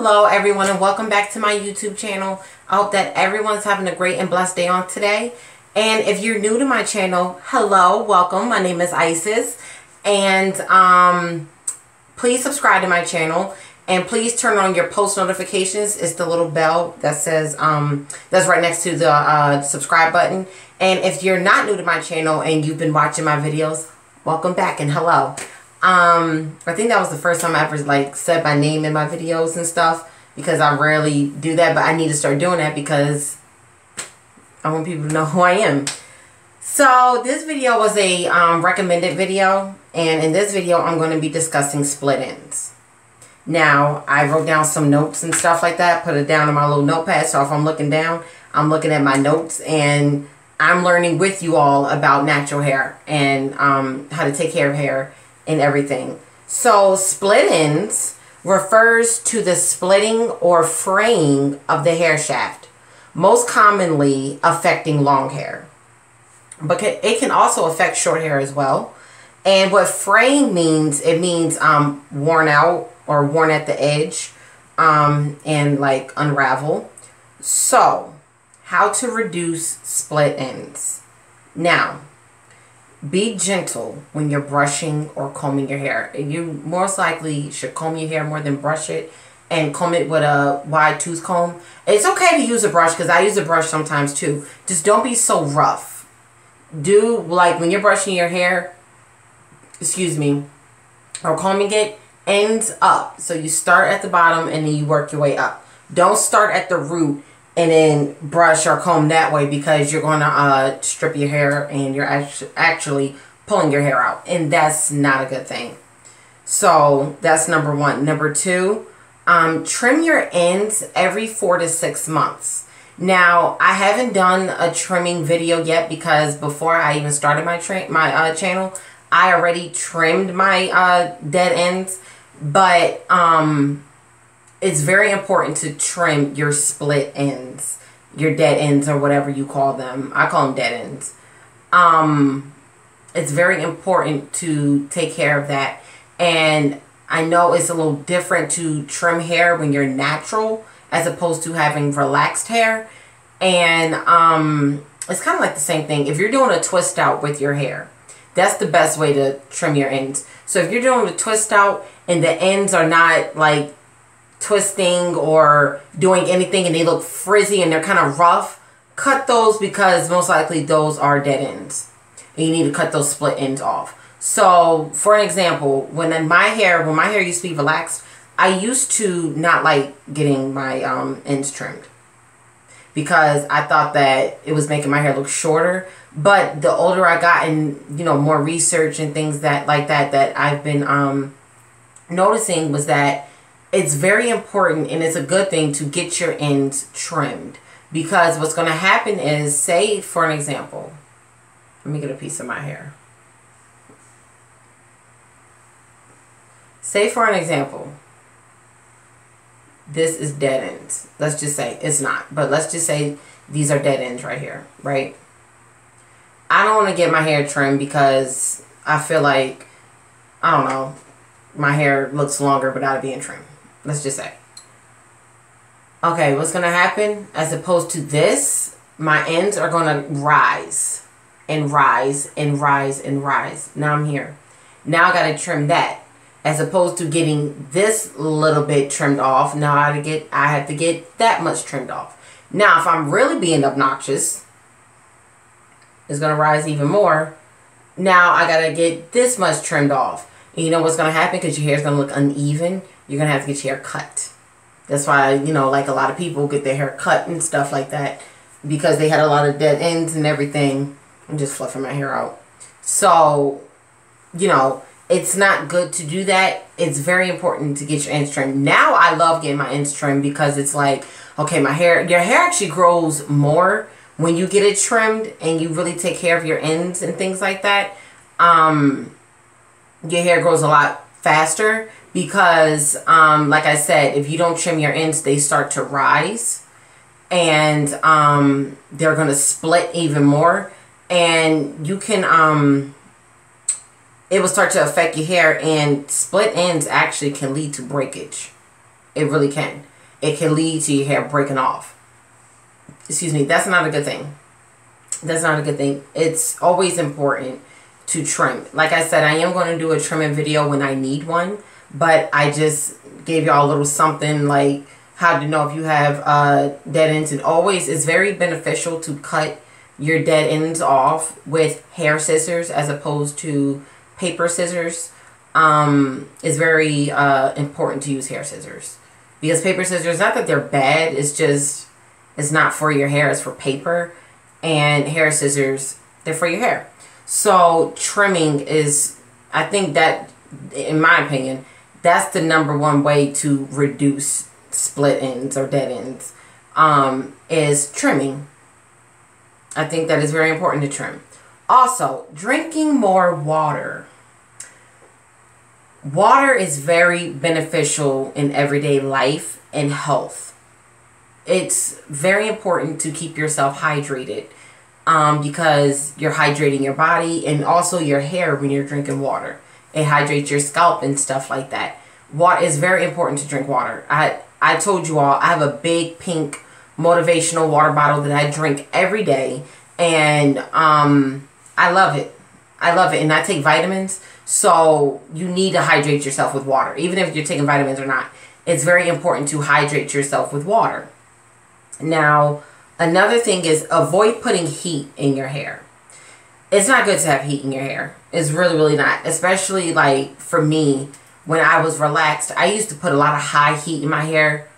Hello everyone and welcome back to my YouTube channel. I hope that everyone's having a great and blessed day on today. And if you're new to my channel, hello, welcome. My name is Isis. And um, please subscribe to my channel. And please turn on your post notifications. It's the little bell that says, um, that's right next to the uh, subscribe button. And if you're not new to my channel and you've been watching my videos, welcome back and hello. Um, I think that was the first time I ever like said my name in my videos and stuff because I rarely do that, but I need to start doing that because I want people to know who I am. So this video was a um, recommended video and in this video I'm going to be discussing split ends. Now I wrote down some notes and stuff like that, put it down in my little notepad so if I'm looking down I'm looking at my notes and I'm learning with you all about natural hair and um, how to take care of hair and everything. So split ends refers to the splitting or fraying of the hair shaft, most commonly affecting long hair. But it can also affect short hair as well. And what fraying means, it means um, worn out or worn at the edge um, and like unravel. So, how to reduce split ends. Now, be gentle when you're brushing or combing your hair. You most likely should comb your hair more than brush it and comb it with a wide tooth comb. It's okay to use a brush because I use a brush sometimes too. Just don't be so rough. Do like when you're brushing your hair, excuse me, or combing it, ends up. So you start at the bottom and then you work your way up. Don't start at the root and then brush or comb that way because you're going to uh, strip your hair and you're actu actually pulling your hair out. And that's not a good thing. So that's number one. Number two, um, trim your ends every four to six months. Now, I haven't done a trimming video yet because before I even started my my uh, channel, I already trimmed my uh, dead ends. But um, it's very important to trim your split ends, your dead ends or whatever you call them. I call them dead ends. Um, it's very important to take care of that. And I know it's a little different to trim hair when you're natural as opposed to having relaxed hair. And um, it's kind of like the same thing. If you're doing a twist out with your hair, that's the best way to trim your ends. So if you're doing a twist out and the ends are not like twisting or doing anything and they look frizzy and they're kind of rough, cut those because most likely those are dead ends. And you need to cut those split ends off. So, for an example, when my hair, when my hair used to be relaxed, I used to not like getting my um, ends trimmed because I thought that it was making my hair look shorter. But the older I got and, you know, more research and things that like that that I've been um, noticing was that it's very important and it's a good thing to get your ends trimmed. Because what's going to happen is say for an example let me get a piece of my hair. Say for an example this is dead ends. Let's just say it's not but let's just say these are dead ends right here right? I don't want to get my hair trimmed because I feel like I don't know my hair looks longer without it being trimmed Let's just say. Okay, what's going to happen? As opposed to this, my ends are going to rise and rise and rise and rise. Now I'm here. Now I got to trim that. As opposed to getting this little bit trimmed off, now I have to get I have to get that much trimmed off. Now if I'm really being obnoxious, it's to rise even more. Now I got to get this much trimmed off. And you know what's to happen because your hair is going to look uneven? You're to have to get your hair cut. That's why, you know, like a lot of people get their hair cut and stuff like that because they had a lot of dead ends and everything. I'm just fluffing my hair out. So, you know, it's not good to do that. It's very important to get your ends trimmed. Now I love getting my ends trimmed because it's like, okay, my hair, your hair actually grows more when you get it trimmed and you really take care of your ends and things like that. Um, your hair grows a lot faster because um, like I said, if you don't trim your ends, they start to rise and um, they're going to split even more and you can um, it will start to affect your hair and split ends actually can lead to breakage. It really can. it can lead to your hair breaking off. Excuse me, that's not a good thing. That's not a good thing. It's always important to trim. Like I said, I am going to do a trimming video when I need one, but I just gave y'all a little something like how to know if you have uh, dead ends. And always, it's very beneficial to cut your dead ends off with hair scissors as opposed to paper scissors. Um, it's very uh, important to use hair scissors because paper scissors, not that they're bad, it's just, it's not for your hair, it's for paper. And hair scissors, they're for your hair. So trimming is, I think that, in my opinion, that's the number one way to reduce split ends or dead ends um, is trimming. I think that is very important to trim. Also, drinking more water. Water is very beneficial in everyday life and health. It's very important to keep yourself hydrated um, because you're hydrating your body and also your hair when you're drinking water. It hydrates your scalp and stuff like that. Water is very important to drink water. I I told you all I have a big pink motivational water bottle that I drink every day and um, I love it. I love it and I take vitamins so you need to hydrate yourself with water even if you're taking vitamins or not. It's very important to hydrate yourself with water. Now, Another thing is avoid putting heat in your hair. It's not good to have heat in your hair. It's really, really not. Especially like for me, when I was relaxed, I used to put a lot of high heat in my hair.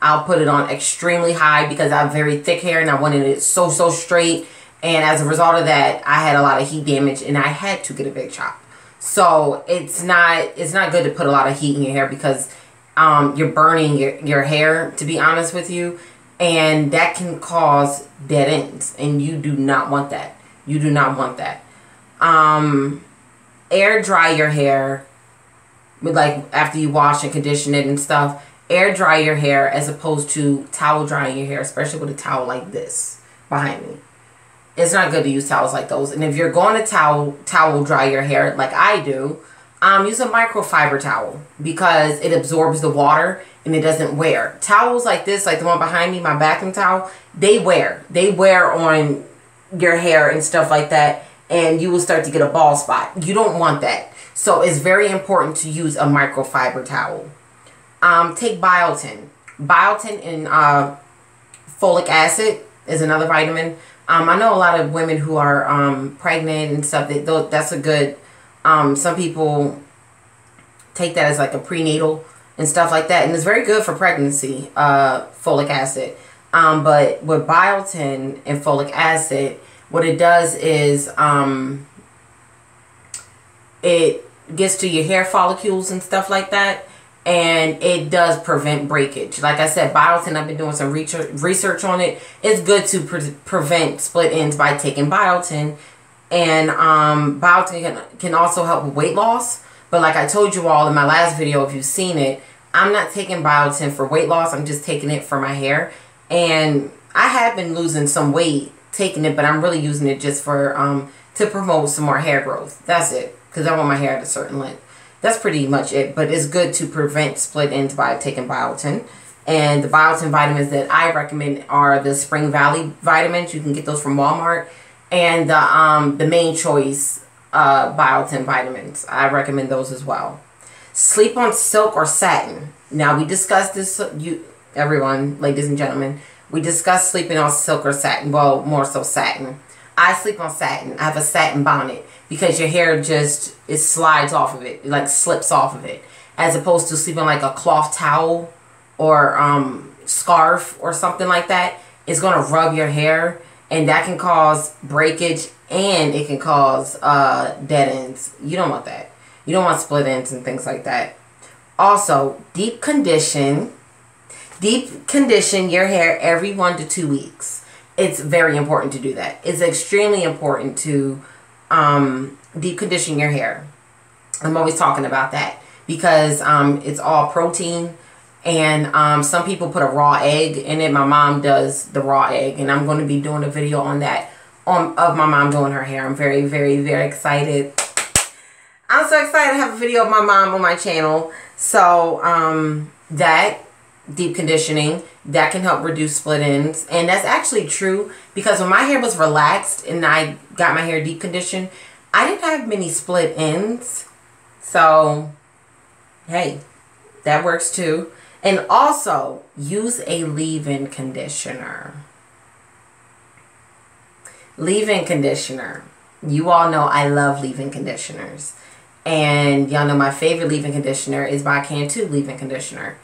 I'll put it on extremely high because I have very thick hair and I wanted it so, so straight. And as a result of that, I had a lot of heat damage and I had to get a big chop. So it's not it's not good to put a lot of heat in your hair because um, you're burning your, your hair, to be honest with you and that can cause dead ends. And you do not want that. You do not want that. Um air dry your hair with like after you wash and condition it and stuff. Air dry your hair as opposed to towel drying your hair especially with a towel like this behind me. It's not good to use towels like those. And if you're going to towel towel dry your hair like i do um, use a microfiber towel because it absorbs the water and it doesn't wear. Towels like this, like the one behind me, my bathroom towel, they wear. They wear on your hair and stuff like that and you will start to get a bald spot. You don't want that. So it's very important to use a microfiber towel. Um, take biotin. Biotin and uh, folic acid is another vitamin. Um, I know a lot of women who are um, pregnant and stuff. That that's a good um, some people take that as like a prenatal and stuff like that. And it's very good for pregnancy, uh, folic acid. Um, but with biotin and folic acid, what it does is um, it gets to your hair follicles and stuff like that. And it does prevent breakage. Like I said, biotin, I've been doing some research on it. It's good to pre prevent split ends by taking biotin and um, biotin can, can also help with weight loss. But like I told you all in my last video, if you've seen it, I'm not taking biotin for weight loss. I'm just taking it for my hair. And I have been losing some weight taking it, but I'm really using it just for um, to promote some more hair growth. That's it. Because I want my hair at a certain length. That's pretty much it. But it's good to prevent split ends by taking biotin. And the biotin vitamins that I recommend are the Spring Valley vitamins. You can get those from Walmart and the um the main choice uh biotin vitamins. I recommend those as well. Sleep on silk or satin. Now we discussed this you everyone ladies and gentlemen. We discussed sleeping on silk or satin. Well more so satin. I sleep on satin. I have a satin bonnet because your hair just it slides off of it, it like slips off of it. As opposed to sleeping like a cloth towel or um scarf or something like that it's going to rub your hair and that can cause breakage and it can cause uh, dead ends. You don't want that. You don't want split ends and things like that. Also, deep condition. Deep condition your hair every one to two weeks. It's very important to do that. It's extremely important to um, deep condition your hair. I'm always talking about that because um, it's all protein and um, some people put a raw egg in it. My mom does the raw egg, and I'm going to be doing a video on that on of my mom doing her hair. I'm very, very, very excited. I'm so excited to have a video of my mom on my channel. So um, that deep conditioning that can help reduce split ends and that's actually true because when my hair was relaxed and I got my hair deep conditioned I didn't have many split ends so hey that works too and also use a leave-in conditioner. Leave-in conditioner. You all know I love leave-in conditioners. And y'all know my favorite leave-in conditioner is by Cantu leave-in conditioner.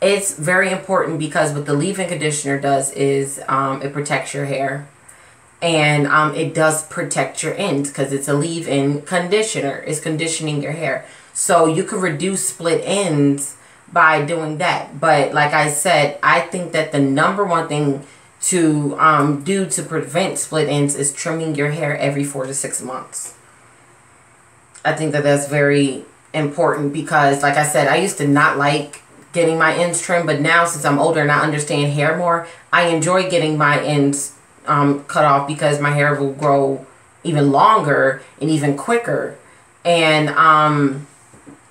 It's very important because what the leave-in conditioner does is um, it protects your hair. And um, it does protect your ends because it's a leave-in conditioner. It's conditioning your hair. So you can reduce split ends by doing that but like i said i think that the number one thing to um, do to prevent split ends is trimming your hair every four to six months i think that that's very important because like i said i used to not like getting my ends trimmed. But now since I'm older and I understand hair more, I enjoy getting my ends um, cut off because my hair will grow even longer and even quicker. And um,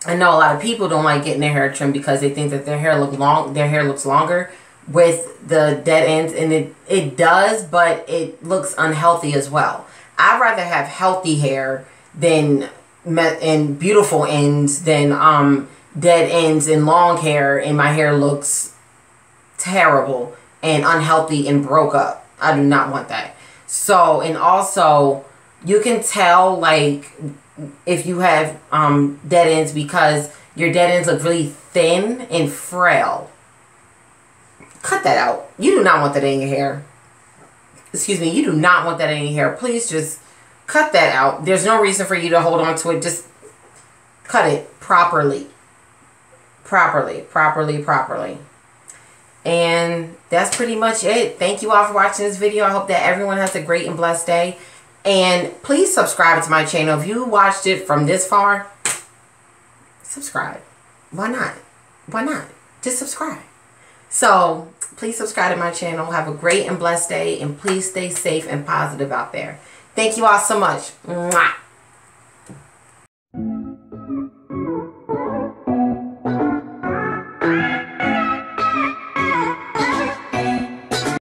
I know a lot of people don't like getting their hair trimmed because they think that their hair look long, their hair looks longer with the dead ends, and it it does, but it looks unhealthy as well. I'd rather have healthy hair than and beautiful ends than um dead ends and long hair and my hair looks terrible and unhealthy and broke up. I do not want that. So, and also you can tell like if you have um, dead ends because your dead ends look really thin and frail. Cut that out. You do not want that in your hair. Excuse me, you do not want that in your hair. Please just cut that out. There's no reason for you to hold on to it. Just cut it properly properly, properly, properly. And that's pretty much it. Thank you all for watching this video. I hope that everyone has a great and blessed day. And please subscribe to my channel. If you watched it from this far, subscribe. Why not? Why not? Just subscribe. So please subscribe to my channel. Have a great and blessed day. And please stay safe and positive out there. Thank you all so much. Mwah.